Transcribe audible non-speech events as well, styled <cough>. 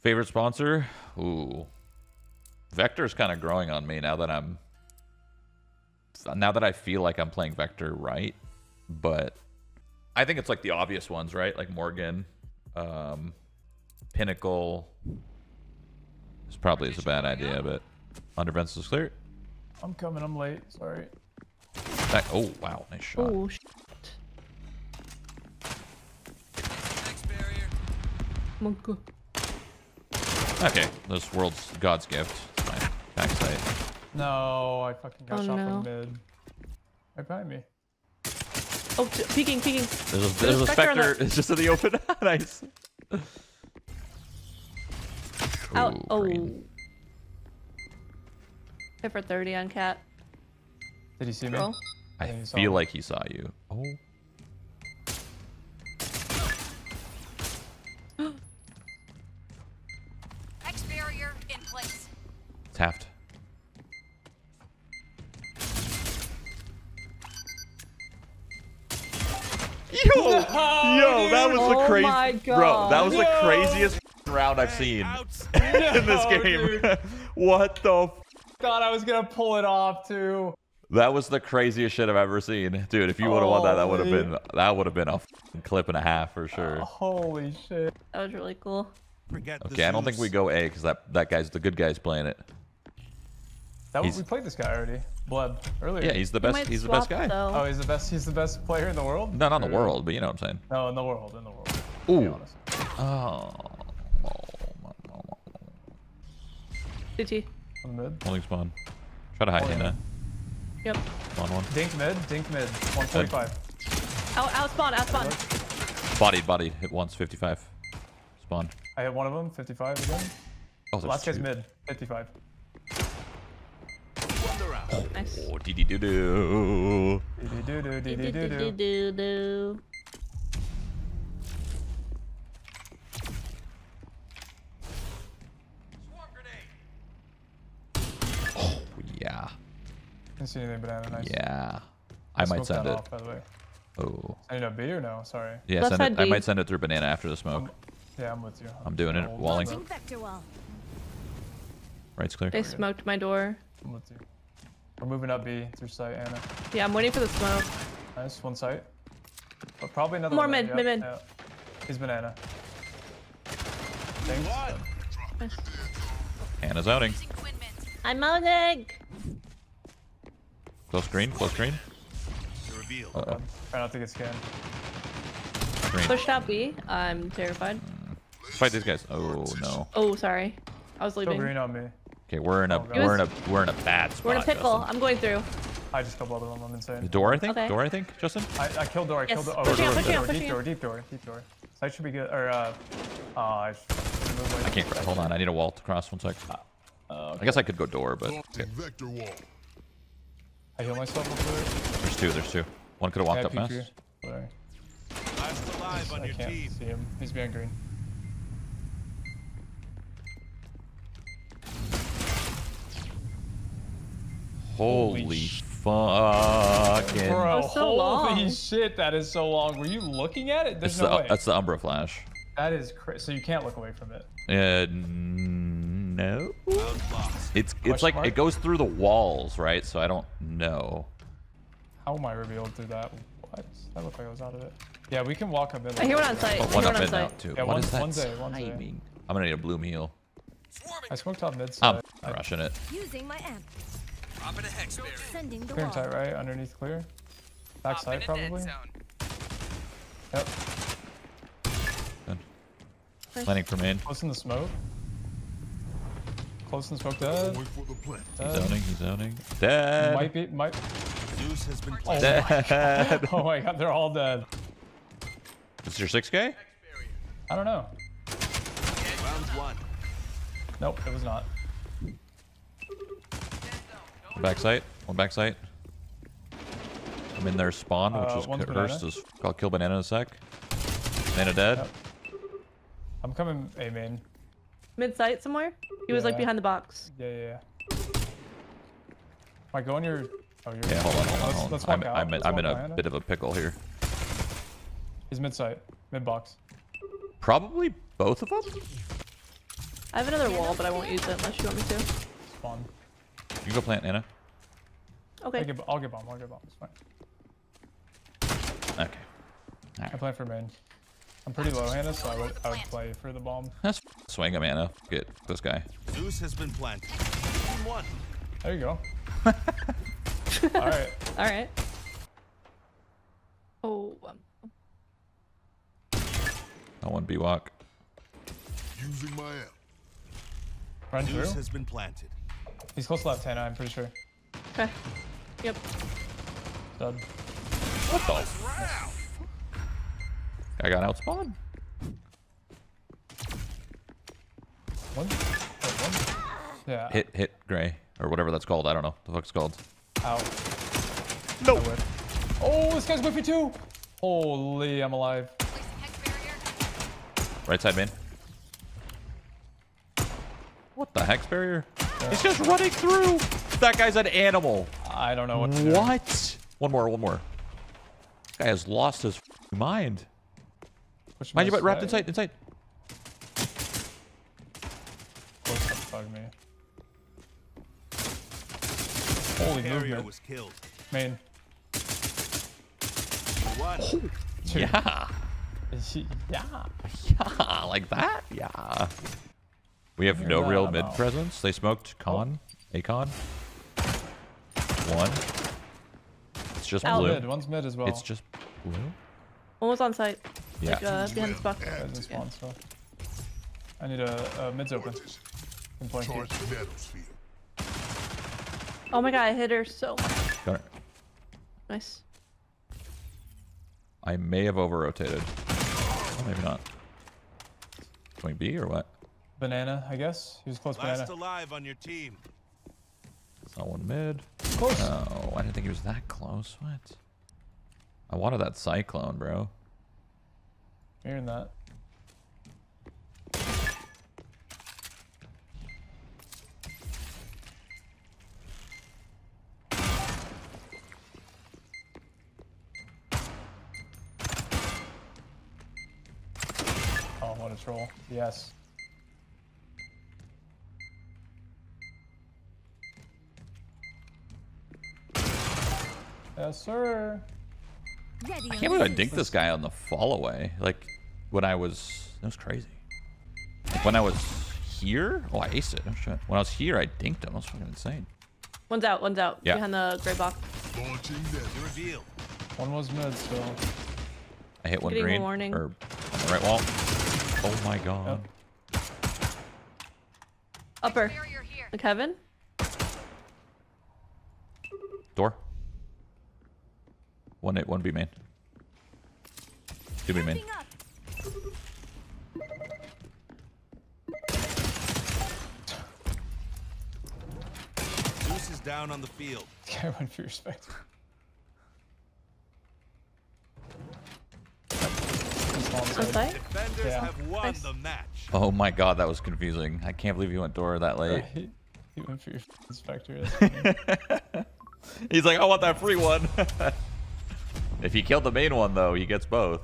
Favorite sponsor? Ooh. Vector's kind of growing on me now that I'm now that I feel like I'm playing Vector right, but I think it's like the obvious ones, right? Like Morrgen, um, Pinnacle. This probably is a bad idea, but under vents is clear. I'm coming. I'm late. Sorry. Back. Oh wow, nice shot. Oh, shit. Monk. Okay, this world's God's gift. It's Fine. Backside. No, I fucking got Oh, shot no. from mid. Right behind me. Oh, t- peeking, peeking. There's a, there's a Spectre the- <laughs> It's just in the open. <laughs> nice. Out. Ooh, Oh. green. Hit for 30 on cat. Did he see me? Roll. I think he saw feel me. like he saw you. Oh. Yo, yo, that was the Oh crazy, my bro. That was the God. craziest <laughs> round I've seen <laughs> in this game. <laughs> what the? F- God, I was gonna pull it off too. that was the craziest shit I've ever seen, dude. If you would have won that, that would have been that would have been a clip and a half for sure. Uh, holy shit. That was really cool. Forget the Okay, I don't think we go A because that that guy's the good guy's playing it. That was, we played this guy already. Bleb earlier. Yeah, he's the best. might He's the best guy. Though. Oh, he's the best. He's the best player in the world. No, not in the world, but you know what I'm saying. No, in the world. In the world. to be Ooh. honest. Oh. CT. On mid. Holding spawn. Try to hide Oh, yeah. Yep. Spawn one. Dink mid. Dink mid. 145. Out, out spawn, out spawn. Bodied, bodied. Hit once. 55. Spawn. I hit one of them. 55 again. Oh, there's Last guy's mid. 55. Wonder out. Nice. Oh, dee dee doo doo. Do do do do Do, do do, do do, do. do, do. Oh, yeah. Didn't see anything banana. Nice. Yeah. I might Smoked send that it. Off, by the way. Oh. I need a B or no? Sorry. Yeah, Left send side it. I B. might send it through banana after the smoke. Um, Yeah, I'm with you. I'm doing it. I'll- Walling. Launching vector wall. Right's clear. They smoked my door. I'm with you. We're moving up B through site, Anna. Yeah, I'm waiting for the smoke. Nice, one site. But probably another More one there, mid, yep, mid, mid. yeah. He's banana. Thanks. Nice. Hannah's outing. Using twin mint. I'm outing. Close green. Close green. The reveal. Uh oh. Try not to get scanned. Green. Pushed out B. I'm terrified. Fight these guys. Oh no. Oh, sorry. I was Go leaving. green on me. Okay, we're in a Oh, we're in a we're in a bad spot. We're in a pickle. Justin. I'm going through. I just killed other one. I'm insane. The door, I think. Okay. Door, I think. Justin. I, I killed door. I Yes, killed door. Oh, pushing door, out, pushing door, out, deep door, deep door, deep door. Site should be good. Or uh, oh, I, sh- move I can't. Hold on. I need a wall to cross. One sec. Uh, I guess I could go door, but okay. Vector wall. I heal myself real quick. there's two. There's two. One could have walked Yeah, up peek fast. you. Sorry. Last alive on I your can't team. see him. He's behind green. Holy, Holy fucking! Bro, was so holy long. shit, that is so long. Were you looking at it? There's That's no the way. that's the Umbra flash. That is crazy. So you can't look away from it. Uh, no. It's it's like mark? it goes through the walls, right? So I don't know. How am I revealed through that? What? That looked like I was out of it. Yeah, we can walk a bit. I hear one on site. Oh, I one hear up one on mid now too. Yeah, what one- is that one's A, one's A. timing? I'm gonna need a bloom heal. I smoked top mid I'm side. Rushing it. Using my amp. Dropping a hex barrier. Sending the clear wall. tight right underneath clear. Back side probably. Yep. Good. Planning for main. Close in the smoke. Close in the smoke dead. Going for. He's dead. owning. He's owning. Dead. Might be might Zeus has been Oh planted. my, <laughs> oh my god, they're all dead. Is your 6K? I don't know. Round one. Nope, it was not. One back site. One back site. I'm in their spawn, which Uh, is cursed. banana. Is I'll kill banana in a sec. Banana dead. Yep. I'm coming A main. Mid site somewhere. He was like behind the box. Yeah, yeah, yeah. Might go on your. Oh, you're. Yeah, hold on, hold on, Let's, hold on. let's I'm, walk out. I'm, in, Let's I'm in a behind bit of a pickle here. He's mid site, mid box. Probably both of them. I have another wall, but I won't use it unless you want me to. Spawn. You go plant Anna. I Okay. get, I'll get bomb. I'll get bomb. It's fine. Okay. I play for main. I'm pretty low handed, so I would I would play for the bomb. That's swing him, Anna. Get this guy. Zeus has been planted. Team one. There you go. <laughs> All right. All right. Oh, um, I want B walk. Using my app. Run Zeus through. has been planted. He's close to left hand. I'm pretty sure. okay. Yep. Dud. What the? I got outspawned. One. Oh, one. Yeah. Hit, hit gray or whatever that's called. I don't know. The fuck's called. Out. No. Oh, this guy's whippy too. Holy, I'm alive. Placing hex barrier. Right side main. What the hex barrier? He's just running through. That guy's an animal. I don't know what to do. What? One more, one more. This guy has lost his mind. Which Mind you, must but wrapped inside, inside. Fuck me? Holy Carrier movement. was killed. Main. One. Two. Yeah. <laughs> Yeah. Yeah, like that? Yeah. We have no real about- mid presence. They smoked con, Acon. One. It's just Out. blue. Mid. One's mid as well. It's just blue. Almost on site. Yeah. Like, uh, behind the spot. Guys in spawn still. I need a, a mid's open. In point Charge cage. the manosphere. Oh my god, I hit her so much. Got it. Nice. I may have over rotated. Oh, maybe not. Going B or what? Banana, I guess. He was close Last banana. alive on your team. Saw one mid. Close. Oh, I didn't think he was that close. What? I wanted that cyclone, bro. Hearing that. Oh, what a troll. Yes. Yes, sir. I can't believe I dinked this guy on the fall away. Like, when I was... That was crazy. Like, when I was here... Oh, I aced it. Oh, shit. When I was here, I dinked him. That was fucking insane. One's out. One's out. Yeah. Behind the gray box. Launching The reveal. One was mid, so. I hit one Getting green. warning. Or on the right wall. Oh my god. Upper. Barrier here. Like heaven. Door. One hit, one B main. Two B main. Moving up. Zeus is down on the field. I went for your spectre. Small On Defenders Yeah. have won Nice. the match. Oh my god, that was confusing. I can't believe you went door that late. He, he went for your <laughs> f***ing spectre. <laughs> He's like, I want that free one. <laughs> if he killed the main one, though, he gets both.